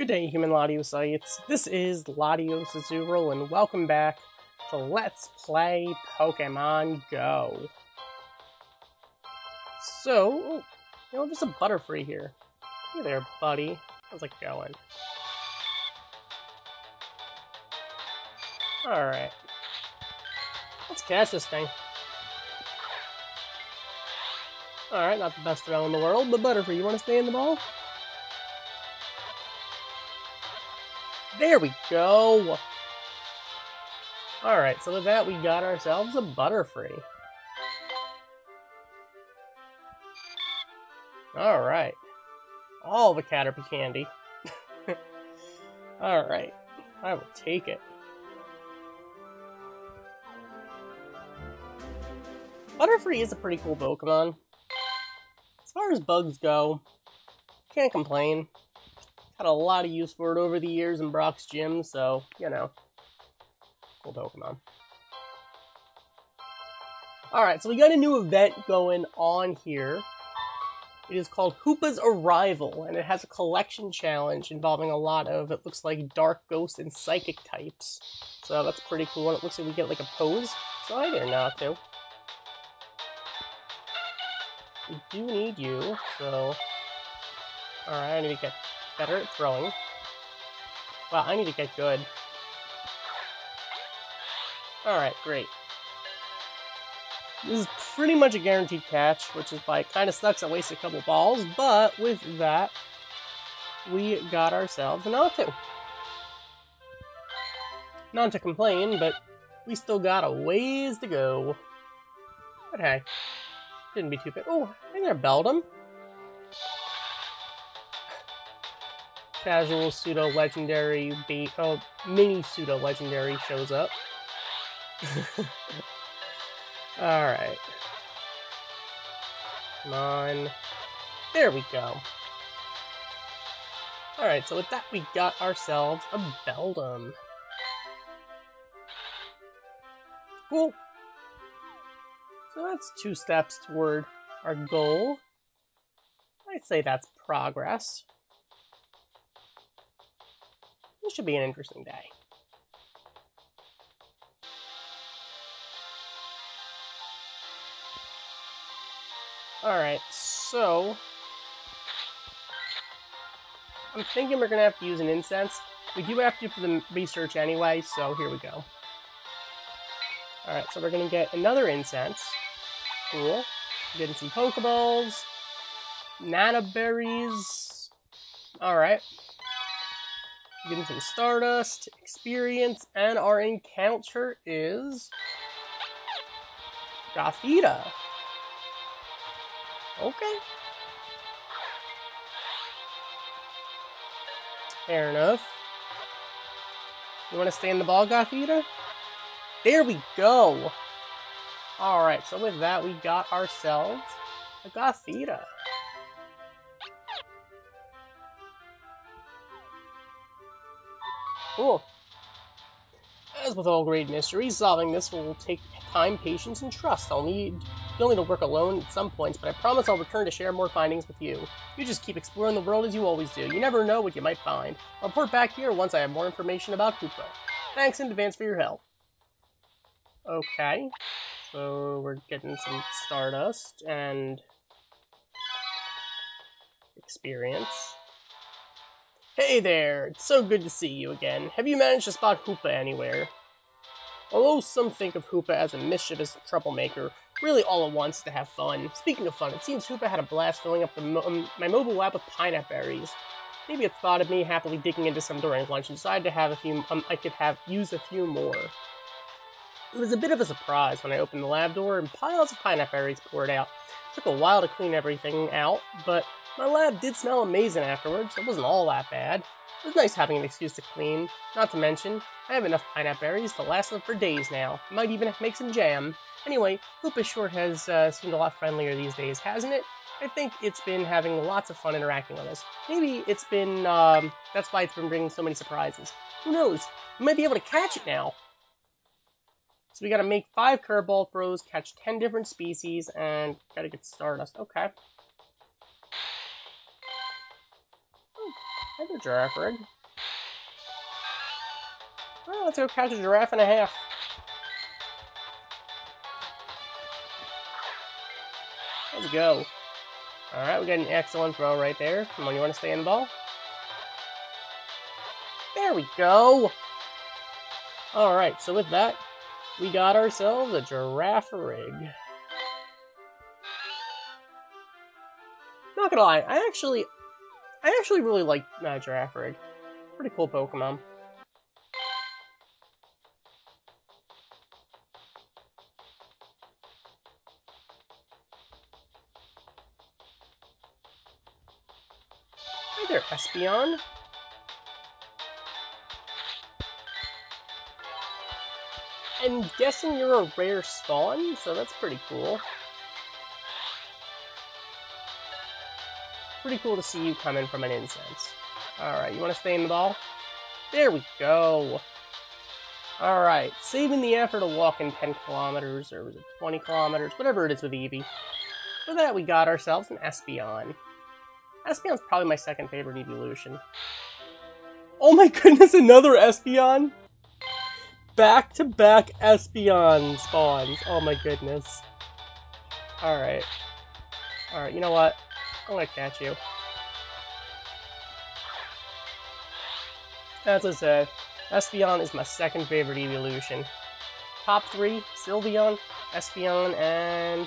Good day, human Latiosites. This is Latios Azurill, and welcome back to Let's Play Pokemon Go. So, oh, you know, there's a Butterfree here. Hey there, buddy. How's it going? Alright. Let's catch this thing. Alright, not the best throw in the world, but Butterfree, you want to stay in the ball? There we go! Alright, so with that, we got ourselves a Butterfree. Alright. All the Caterpie candy. Alright. I will take it. Butterfree is a pretty cool Pokemon. As far as bugs go, can't complain. Had a lot of use for it over the years in Brock's gym, so, you know. Cool Pokemon. Alright, so we got a new event going on here. It is called Hoopa's Arrival, and it has a collection challenge involving a lot of, it looks like, Dark Ghost and Psychic types. So that's pretty cool, it looks like we get like a pose. I dare not to. We do need you, so... Alright, I need to get better at throwing. Wow, I need to get good. Alright, great. This is pretty much a guaranteed catch, which is why it kind of sucks I wasted a couple balls, but with that, we got ourselves a Natu. Not to complain, but we still got a ways to go. But hey, didn't be too bad. Oh, hey there, Beldum. Casual pseudo-legendary bait, oh, mini pseudo-legendary shows up. Alright. Come on. There we go. Alright, so with that we got ourselves a Beldum. Cool. So that's two steps toward our goal. I'd say that's progress. This should be an interesting day. Alright, so... I'm thinking we're gonna have to use an incense. We do have to for the research anyway, so here we go. Alright, so we're gonna get another incense. Cool. Getting some Pokeballs. Nanab berries. Alright. Getting some Stardust, experience, and our encounter is... Gothita. Okay. Fair enough. You want to stay in the ball, Gothita? There we go! Alright, so with that, we got ourselves a Gothita. Cool. As with all great mysteries, solving this will take time, patience, and trust. I'll need you'll need to work alone at some points, but I promise I'll return to share more findings with you. You just keep exploring the world as you always do. You never know what you might find. I'll report back here once I have more information about Hoopa. Thanks in advance for your help. Okay. So we're getting some Stardust and experience. Hey there! It's so good to see you again. Have you managed to spot Hoopa anywhere? Although some think of Hoopa as a mischievous troublemaker, really all at once to have fun. Speaking of fun, it seems Hoopa had a blast filling up mo um, my mobile lab with Pinap berries. Maybe it thought of me happily digging into some during lunch and decided to have a few, um, I could have, use a few more. It was a bit of a surprise when I opened the lab door and piles of Pinap berries poured out. It took a while to clean everything out, but my lab did smell amazing afterwards. It wasn't all that bad. It was nice having an excuse to clean. Not to mention, I have enough Pinap berries to last them for days now. Might even make some jam. Anyway, Hoopa Short has uh, seemed a lot friendlier these days, hasn't it? I think it's been having lots of fun interacting with us. Maybe it's been, um, that's why it's been bringing so many surprises. Who knows? We might be able to catch it now. So we gotta make five curveball throws, catch 10 different species, and gotta get Stardust. Okay. Hi there, Girafarig. Well, let's go catch a giraffe and a half. Let's go. Alright, we got an excellent throw right there. Come on, you want to stay in the ball? There we go! Alright, so with that, we got ourselves a Girafarig. Not gonna lie, I actually, I actually really like uh. Pretty cool Pokemon. Hi there, Espeon. I'm guessing you're a rare spawn, so that's pretty cool. Pretty cool to see you coming from an incense. Alright, you want to stay in the ball? There we go! Alright, saving the effort of walking 10 kilometers, or was it 20 kilometers, whatever it is with Eevee. For that, we got ourselves an Espeon. Espeon's probably my second favorite evolution. Oh my goodness, another Espeon! Back-to-back -back Espeon spawns. Oh my goodness. Alright. Alright, you know what? I'm gonna catch you. As I said, Espeon is my second favorite evolution. Top three, Sylveon, Espeon, and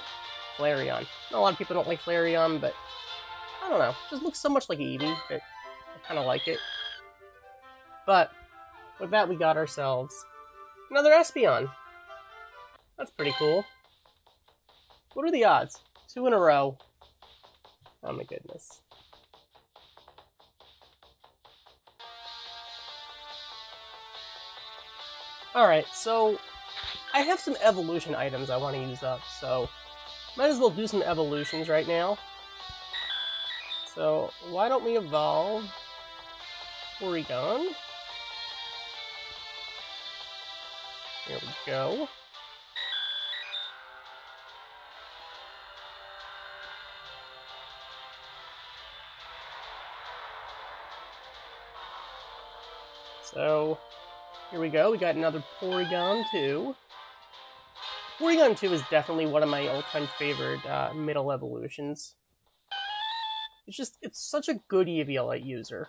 Flareon. A lot of people don't like Flareon, but I don't know. It just looks so much like Eevee that I kind of like it. But with that, we got ourselves another Espeon. That's pretty cool. What are the odds? Two in a row. Oh my goodness. Alright, so I have some evolution items I want to use up, so might as well do some evolutions right now. So why don't we evolve Porygon? There we go. So, here we go. We got another Porygon 2. Porygon 2 is definitely one of my all-time favorite uh, middle evolutions. It's just, it's such a good Eviolite user.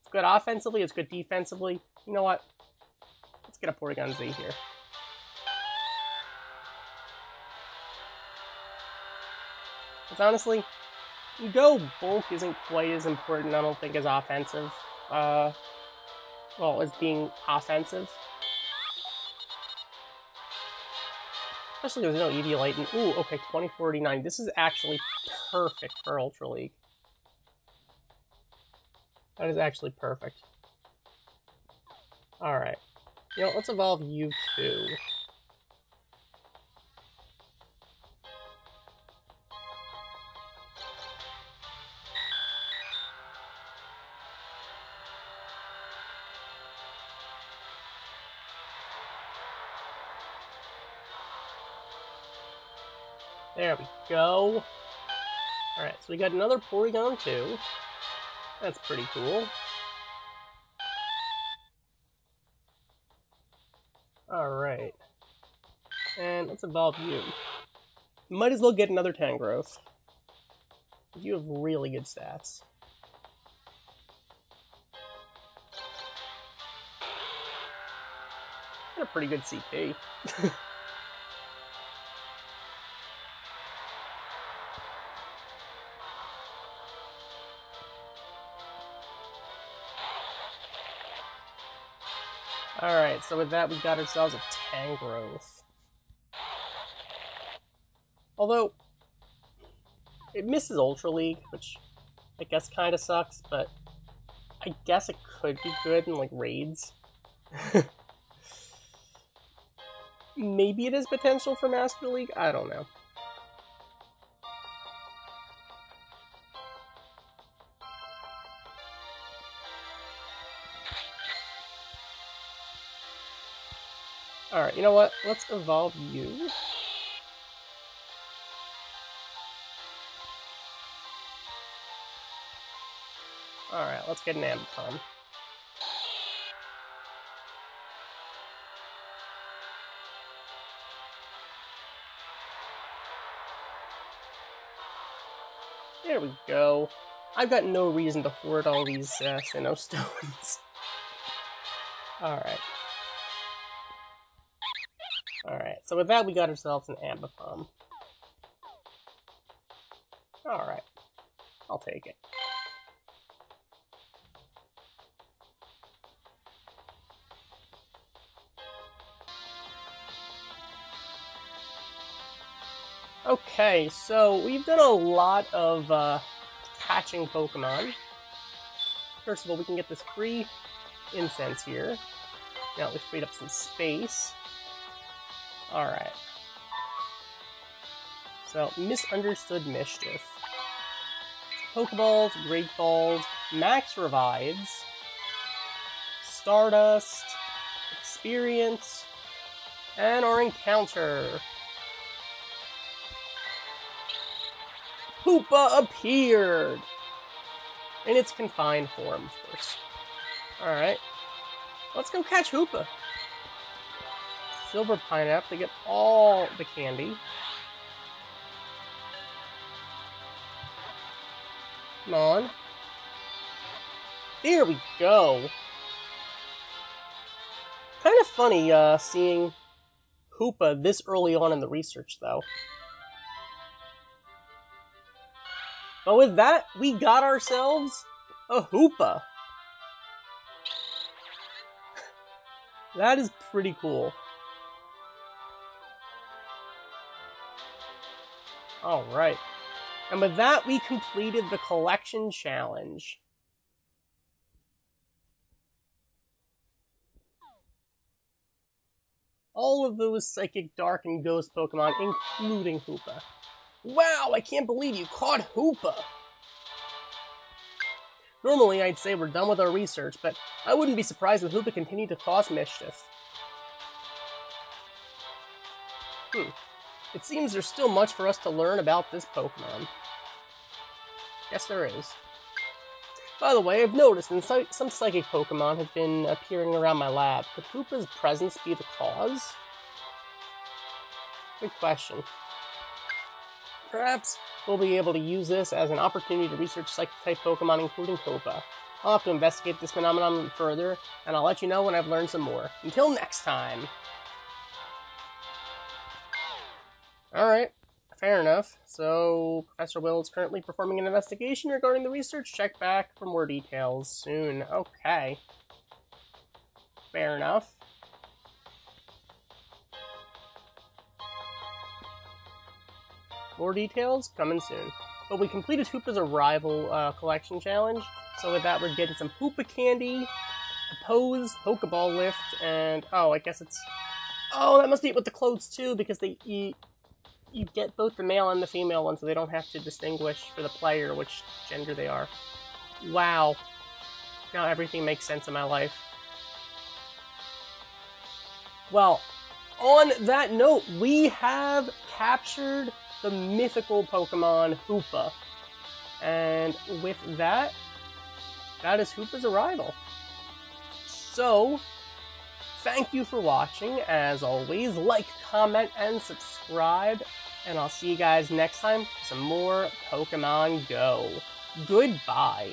It's good offensively, it's good defensively. You know what? Let's get a Porygon Z here. Because honestly, you go bulk isn't quite as important, I don't think, as offensive. Uh, well, as being offensive. Especially there's no Eviolite. And, ooh, okay, 2049. This is actually perfect for Ultra League. That is actually perfect. Alright. You know, let's evolve you too. There we go. Alright, so we got another Porygon 2. That's pretty cool. Alright. And let's evolve you. Might as well get another Tangrowth. You have really good stats. Got a pretty good CP. so with that we got ourselves a Tangrowth. Although, it misses Ultra League, which I guess kind of sucks, but I guess it could be good in, like, raids. Maybe it has potential for Master League? I don't know. Alright, you know what? Let's evolve you. Alright, let's get an Ambipom. There we go. I've got no reason to hoard all these uh, Sinnoh stones. Alright. Alright, so with that we got ourselves an Ambipom. Alright. I'll take it. Okay, so we've done a lot of uh, catching Pokemon. First of all, we can get this free incense here. Now we freed up some space. Alright. So, Misunderstood Mischief. Pokeballs, Great Balls, Max Revives, Stardust, Experience, and our encounter. Hoopa appeared! In its confined form, of course. Alright. Let's go catch Hoopa. Silver Pinap to get all the candy. Come on. There we go. Kind of funny uh, seeing Hoopa this early on in the research, though. But with that, we got ourselves a Hoopa. that is pretty cool. Alright. And with that, we completed the collection challenge. All of those Psychic, Dark, and Ghost Pokemon, including Hoopa. Wow, I can't believe you caught Hoopa! Normally, I'd say we're done with our research, but I wouldn't be surprised if Hoopa continued to cause mischief. Hmm. It seems there's still much for us to learn about this Pokemon. Yes, there is. By the way, I've noticed that some psychic Pokemon have been appearing around my lab. Could Hoopa's presence be the cause? Good question. Perhaps we'll be able to use this as an opportunity to research psychic-type Pokemon, including Hoopa. I'll have to investigate this phenomenon further, and I'll let you know when I've learned some more. Until next time! Alright, fair enough. So, Professor Will is currently performing an investigation regarding the research. Check back for more details soon. Okay. Fair enough. More details coming soon. But we completed Hoopa's Arrival uh, collection challenge, so with that we're getting some Hoopa candy, a pose, Pokeball lift, and oh, I guess it's... Oh, that must be with the clothes too, because they eat you get both the male and the female one, so they don't have to distinguish for the player which gender they are. Wow. Now everything makes sense in my life. Well, on that note, we have captured the mythical Pokemon Hoopa. And with that, that is Hoopa's arrival. So, Thank you for watching. As always, like, comment, and subscribe. And I'll see you guys next time for some more Pokemon Go. Goodbye.